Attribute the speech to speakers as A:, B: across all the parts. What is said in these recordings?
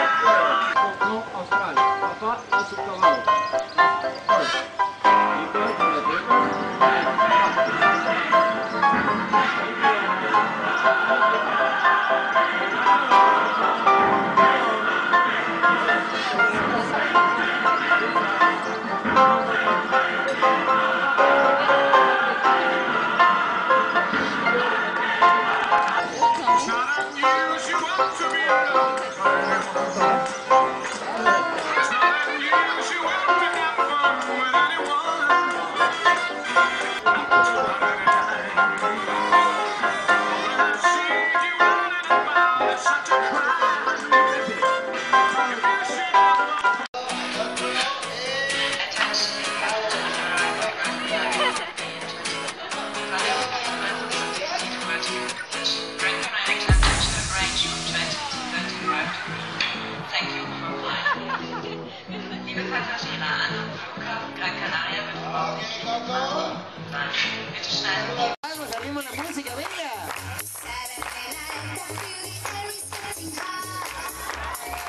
A: Coco
B: Australia.
C: Not to be
B: Vamos, abrimos la música, venga.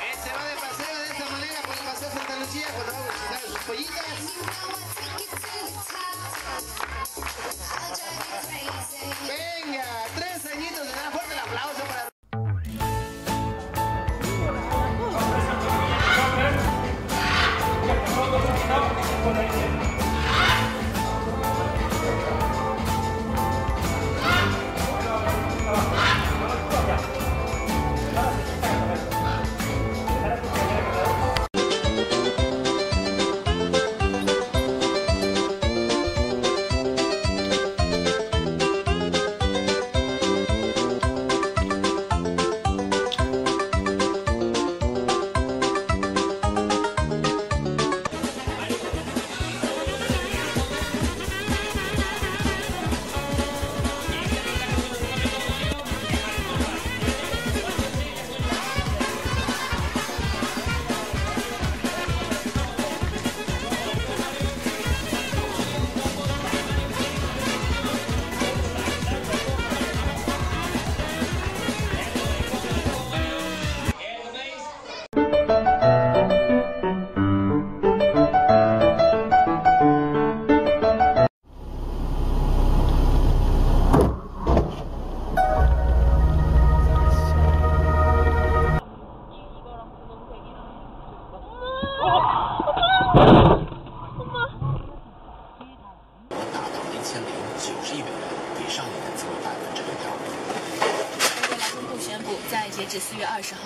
B: Él se va de paseo de esta manera pues, por el paseo Santa Lucía pues, cuando va a visitar sus pollitas.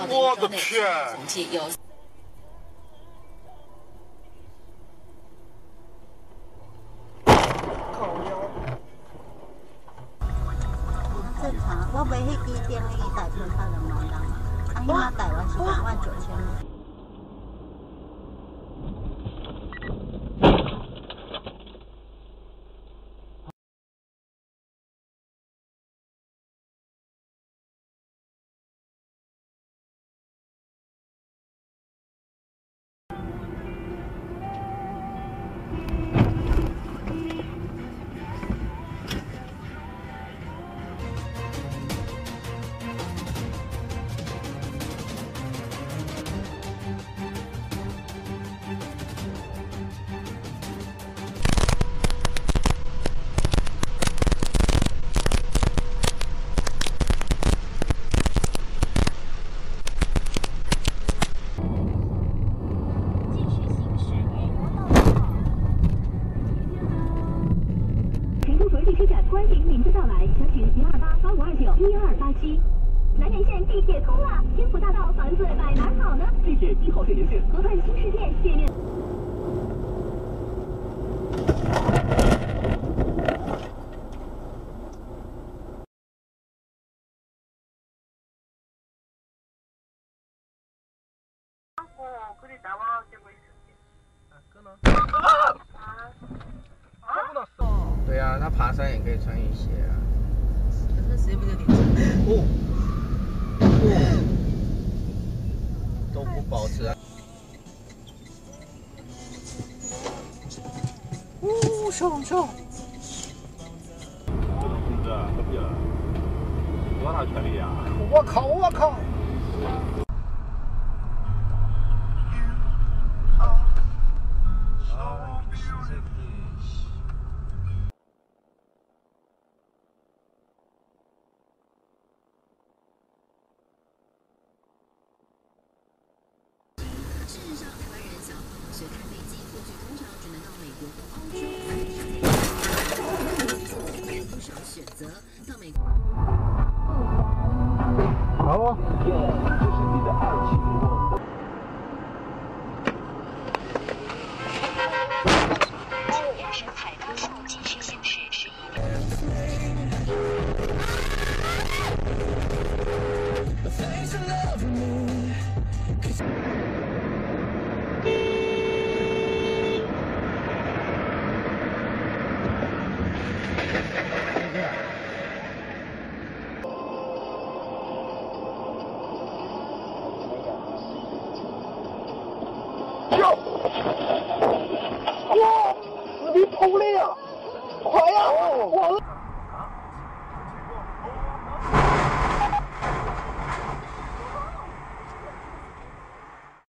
C: 我的天！有。
D: 请零二八八五二九一二八七。南延线地铁通了天府大道房子摆哪儿好呢。地铁一号线沿线河畔新世界见面
E: 哦快点打我啊啊能不能
F: 对啊，他爬山也可以穿雨鞋啊。那谁不
C: 就你穿？哦。哦。
F: 不保持啊。呜，上上。
G: 同志，何必了？多大权力啊？我靠！我靠！
H: 事实上，台湾人想学开飞机，过去通常只能到美国和欧洲才可以现在有不少选择，到美国。好啊。原哟，哇，你偷了呀！快呀，完了。